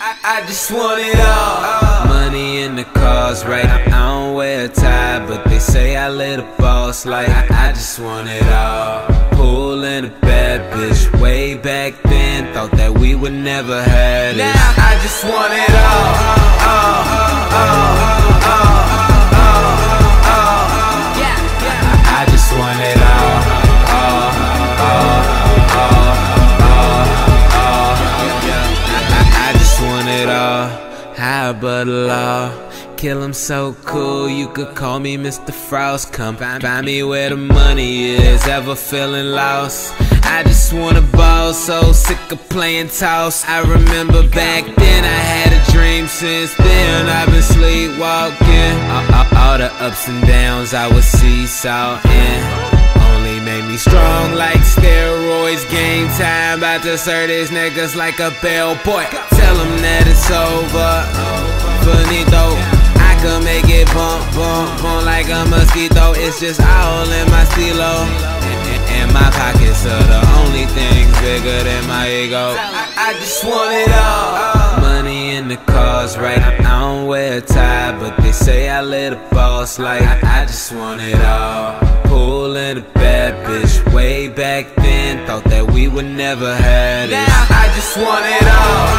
I, I just want it all. Money in the cars, right? I don't wear a tie, but they say I live a boss like I, I just want it all. Pool and a bad bitch, way back then, thought that we would never have this. Now I just want High but low. Kill him so cool, you could call me Mr. Frost. Come find, me where the money is. Ever feeling lost? I just wanna ball, so sick of playing toss. I remember back then I had a dream. Since then I've been sleepwalking. All, all, all the ups and downs I was seesawing only made me strong like steroids. Game time, about to serve these niggas like a bellboy. Tell them that it's over. Finito. I can make it bump, bump, bump like a mosquito. It's just all in my stilo. And, my pockets are the only things bigger than my ego. I, I just want it all. Money in the cars, right? I don't wear a tie, but they say I live a boss like I, I just want it all. And a bad bitch, way back then, thought that we would never have this. Now I just want it all.